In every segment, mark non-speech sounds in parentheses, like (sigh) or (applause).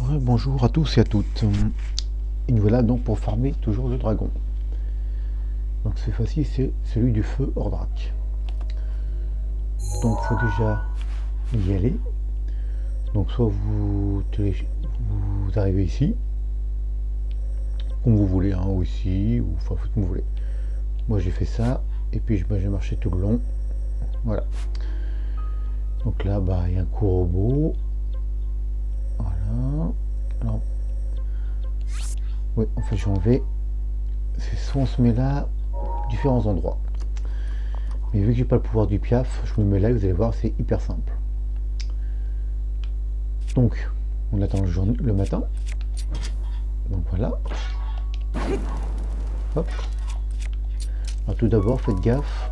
bonjour à tous et à toutes. Et nous voilà donc pour farmer toujours le dragon. Donc cette fois-ci c'est celui du feu hors drac. Donc faut déjà y aller. Donc soit vous, arrivez ici, comme vous voulez, hein, ou ici, ou enfin vous voulez. Moi j'ai fait ça, et puis ben, j'ai marché tout le long. Voilà. Donc là, bah, il y a un coup robot. Oui, en fait, j'ai enlevé. C'est soit on se met là, différents endroits. Mais vu que j'ai pas le pouvoir du piaf, je me mets là et vous allez voir, c'est hyper simple. Donc, on attend le, jour, le matin. Donc voilà. Hop. Alors, tout d'abord, faites gaffe.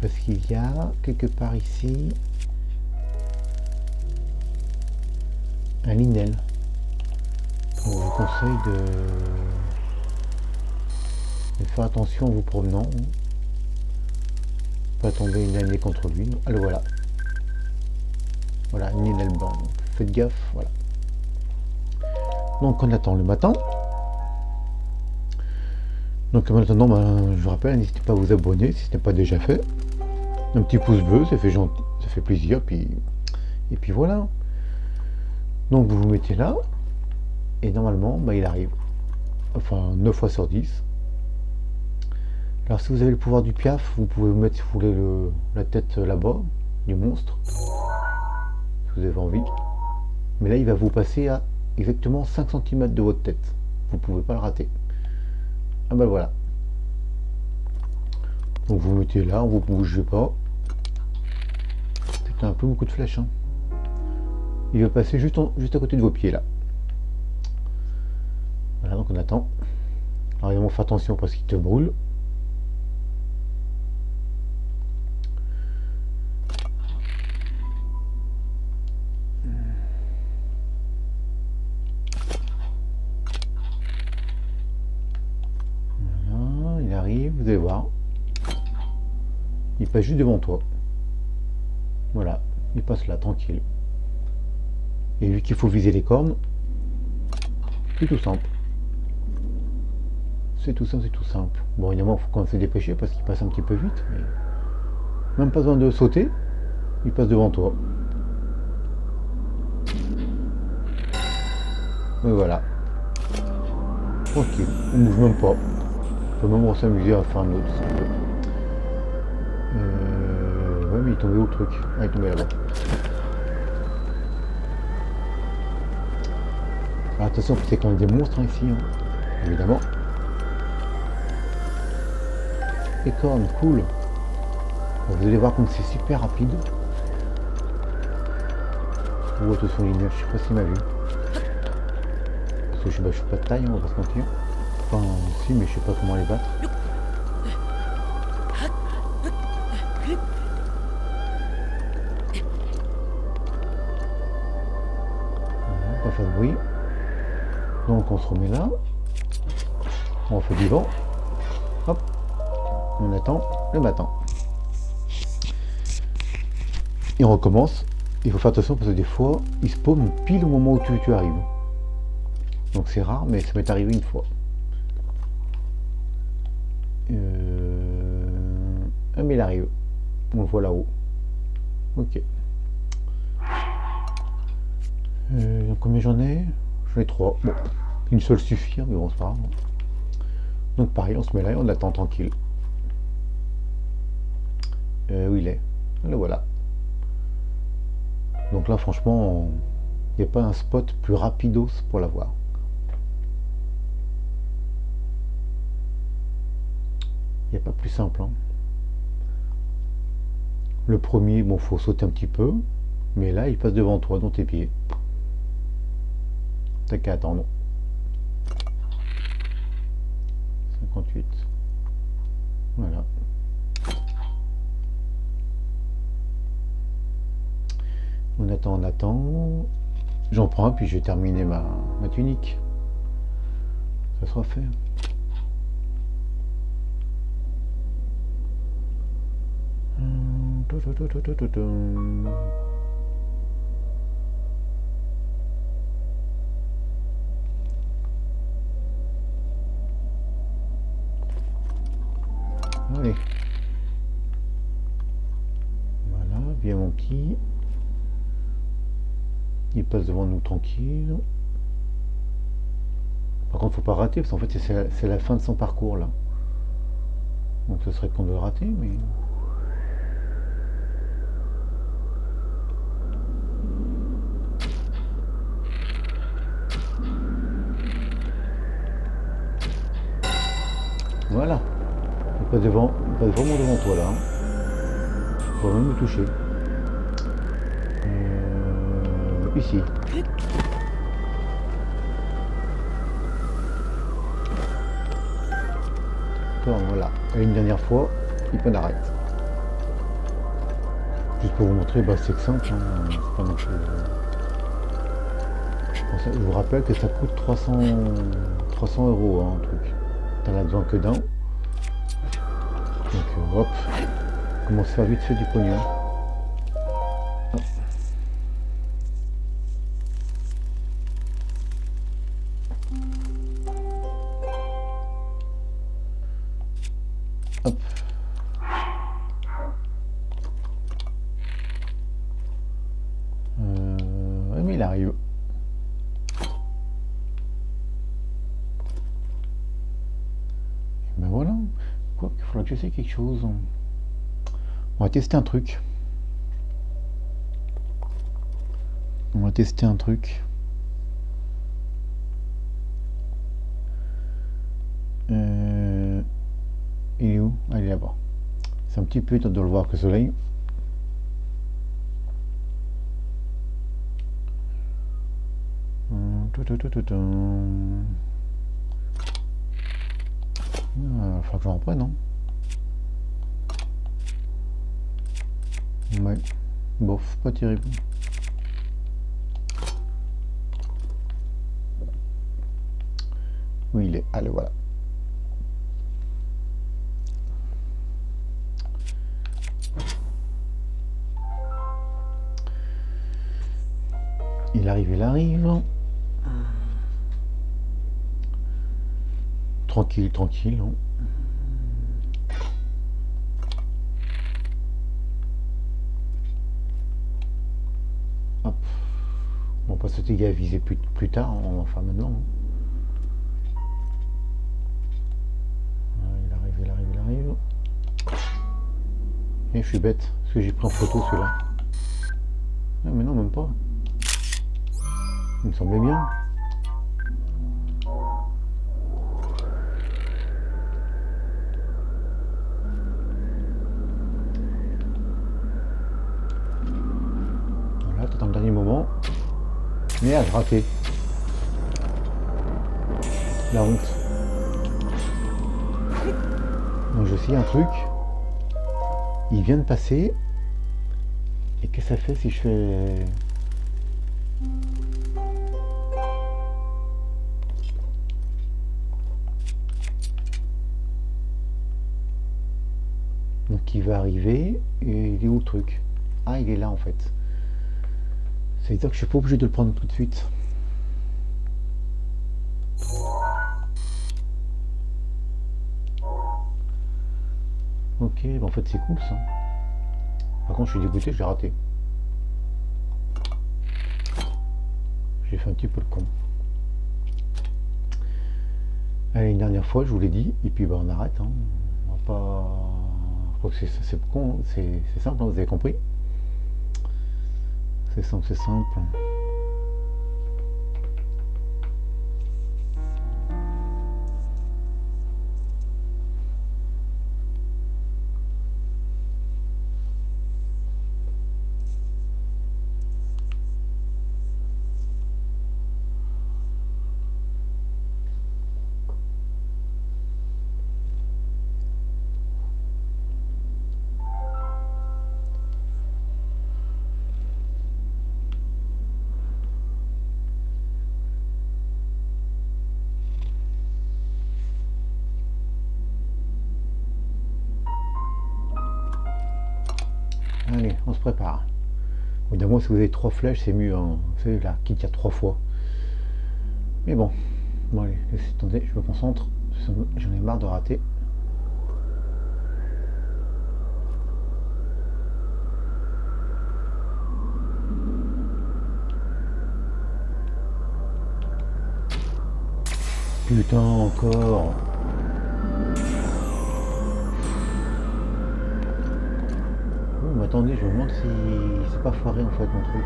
Parce qu'il y a quelque part ici un linel. Conseille de, faire attention en vous promenant. Pas tomber une année contre lui. Alors voilà. Voilà, linel blanc. faites gaffe, voilà. Donc on attend le matin. Donc maintenant, ben, je vous rappelle, n'hésitez pas à vous abonner si ce n'est pas déjà fait. Un petit pouce bleu, ça fait gentil, ça fait plaisir, puis et puis voilà. Donc vous vous mettez là, et normalement, bah, il arrive. Enfin, 9 fois sur 10. Alors si vous avez le pouvoir du piaf, vous pouvez vous mettre, si vous voulez, le, la tête là-bas, du monstre. Si vous avez envie. Mais là, il va vous passer à exactement 5 cm de votre tête. Vous pouvez pas le rater. Ah ben voilà. Donc vous mettez là, vous bougez pas. Putain, un peu beaucoup de flèches. Hein il va passer juste, juste à côté de vos pieds là. On attend. Alors évidemment, fais attention parce qu'il te brûle. Il arrive, vous allez voir. Il passe juste devant toi. Voilà, il passe là, tranquille. Et vu qu'il faut viser les cornes, c'est tout simple. C'est tout ça, c'est tout simple. Bon, évidemment, il faut quand même se dépêcher parce qu'il passe un petit peu vite. Mais... Même pas besoin de sauter, il passe devant toi. Et voilà. Tranquille, on bouge même pas. On peut même s'amuser à faire un autre. Euh... Ouais, il est tombé où le truc? Ah, il est tombé là-bas. attention, c'est qu'on a des monstres hein, ici, hein, évidemment. Cornes, cool. vous allez voir comme c'est super rapide. Ou attention les je sais pas s'il m'a vu. Parce que je, bah, je suis pas de taille, on va pas se mentir. Enfin, si, mais je sais pas comment les battre. pas faire de bruit. Donc on se remet là. On fait du vent. Hop. On attend le matin. Et on recommence. Il faut faire attention parce que des fois, il se paume pile au moment où tu, arrives. Donc c'est rare, mais ça m'est arrivé une fois. Euh... Ah mais il arrive. On le voit là-haut. Ok. Euh, combien j'en ai? J'en ai trois. Bon, une seule suffit, hein, mais bon, c'est pas grave. Donc pareil, on se met là et on attend tranquille. Euh, où il est Le voilà. Donc là, franchement, il n'y a pas un spot plus rapidos pour l'avoir. Il n'y a pas plus simple. Hein. Le premier, bon, faut sauter un petit peu, mais là, il passe devant toi, dans tes pieds. T'as qu'à attendre. attend. J'en prends, puis je vais terminer ma, ma tunique. Ça sera fait. Allez. Voilà, bien mon petit. Il passe devant nous tranquille. Par contre, faut pas rater, parce qu'en fait, c'est la, fin de son parcours, là. Donc, ce serait qu'on veut rater, mais... Voilà. Il passe, devant, vraiment devant toi, là. Il faut même me toucher. Ici. voilà. Et une dernière fois, il peut arrêter. Juste pour vous montrer, bah, c'est simple. Hein. Je vous rappelle que ça coûte 300, 300 euros hein, un truc. T'en as besoin que d'un. Donc euh, hop, commence à vite fait du pognon. Quelque chose. On va tester un truc. On va tester un truc. Euh, il est où? Ah, Il est là-bas. C'est un petit peu de le voir que le soleil. Il va falloir que j'en reprenne, non Ouais. Bof, pas terrible. Oui, il est. Allez, voilà. Il arrive, il arrive. Tranquille, tranquille. Hein. Viser plus, plus tard, enfin maintenant. il arrive, il arrive, il arrive. Et je suis bête, parce que j'ai pris en photo celui-là. Ah, mais non, même pas. Il me semblait bien. Voilà, t'attends le dernier moment. Merde, raté. La honte. Donc je un truc. Il vient de passer. Et qu'est-ce que ça fait si je fais... Donc il va arriver. Et il est où le truc? Ah, il est là en fait. C'est-à-dire que je suis pas obligé de le prendre tout de suite. Ok, ben en fait c'est cool ça. Par contre je suis dégoûté, je l'ai raté. J'ai fait un petit peu le con. Allez, une dernière fois, je vous l'ai dit, et puis ben, on arrête. Hein. On va pas. Je crois que c'est c'est simple, hein, vous avez compris. C'est simple, c'est simple. on se prépare. Évidemment, si vous avez trois flèches, c'est mieux. Hein. C'est là qui tire trois fois. Mais bon, bon allez, attendez, je me concentre. J'en ai marre de rater. Putain, encore attendez, je me demande si c'est pas foiré en fait mon truc.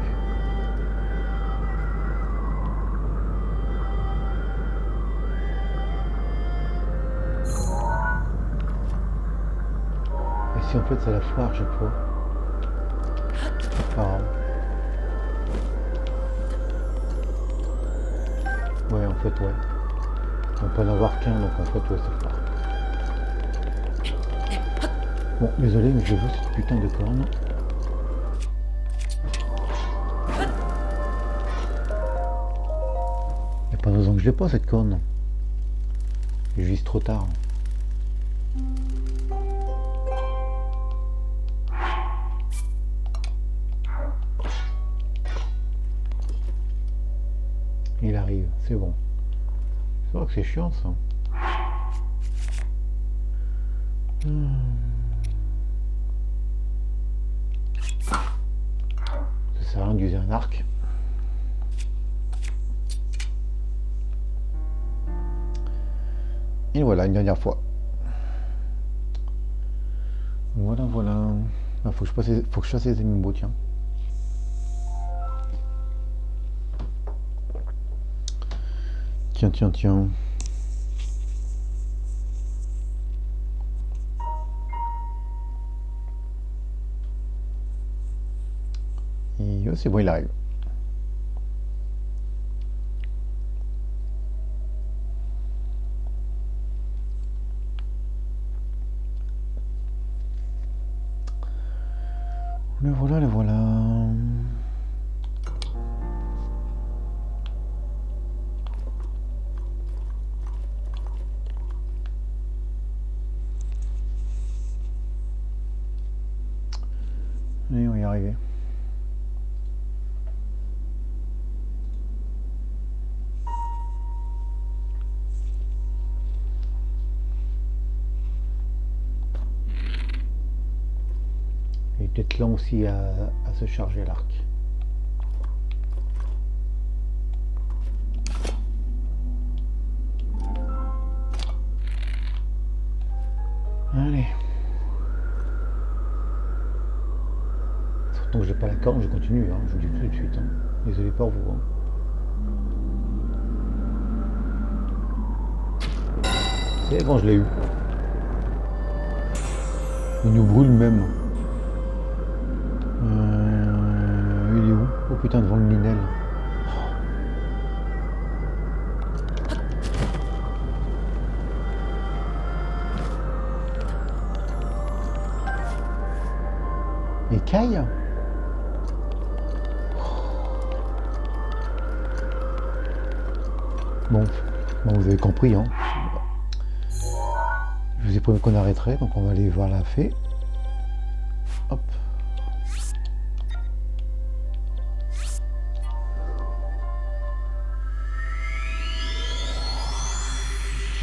Et si en fait ça la foire chaque fois Pas grave. Ouais, en fait, ouais. On peut en avoir qu'un, donc en fait, ouais, ça foire. Bon, désolé, mais je veux cette putain de corne. Il a pas de raison que je l'ai pas, cette corne. Je vise trop tard. Il arrive, c'est bon. C'est vrai que c'est chiant ça. Hmm. Sert d'user un arc. Et voilà, une dernière fois. Voilà, voilà. Il faut que je passe, faut que je fasse les animaux, tiens. Tiens, tiens, tiens. C'est bon, il arrive. Le voilà, le voilà. Peut-être lent aussi à, se charger l'arc. Allez. Donc j'ai pas la corne, je continue, hein, je vous dis tout de suite. hein. Désolé pour vous. hein. C'est bon, je l'ai eu. Il nous brûle même. Putain, devant le minel. Écaille Bon, bon, vous avez compris. Hein. Je vous ai promis qu'on arrêterait, donc on va aller voir la fée. Hop.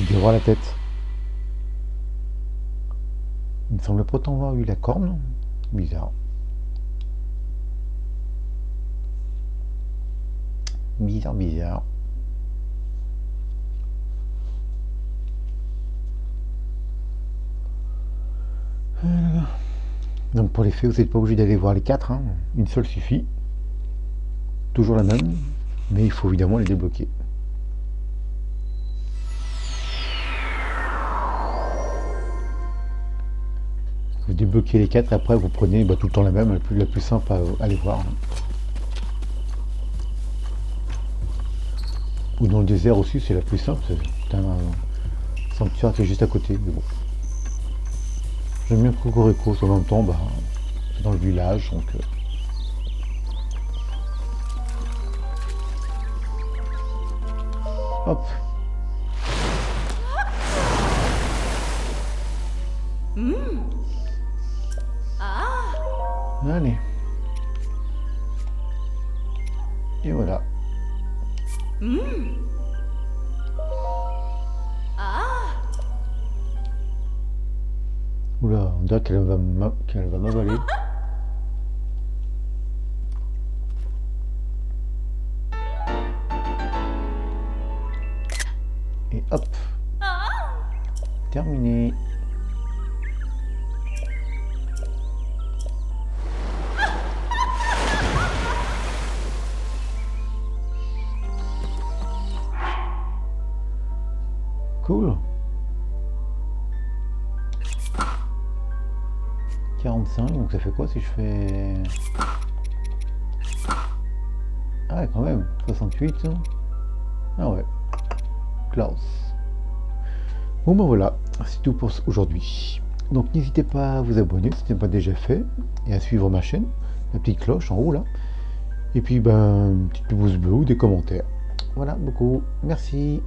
Je voir la tête. Il me semble pourtant avoir eu la corne. Bizarre. Bizarre, bizarre. Donc pour les faits, vous n'êtes pas obligé d'aller voir les quatre. hein. Une seule suffit. Toujours la même. Mais il faut évidemment les débloquer. Les quatre et après vous prenez bah, tout le temps la même, la plus, la plus simple à aller voir. Ou dans le désert aussi, c'est la plus simple. C'est un sanctuaire qui est juste à côté. Mais bon. J'aime bien Cocorico, en même temps, bah, c'est dans le village, donc. euh, Hop. Allez. Et voilà. Oula, on dirait qu'elle va m'a- qu'elle va m'avaler. (laughs) Cool. 45, donc ça fait quoi si je fais... Ah quand même, 68. Ah ouais. Klaus. Bon ben voilà, c'est tout pour aujourd'hui. Donc n'hésitez pas à vous abonner si ce n'est pas déjà fait et à suivre ma chaîne, la petite cloche en haut là. Et puis ben, petit pouce bleu ou des commentaires. Voilà, beaucoup. Merci.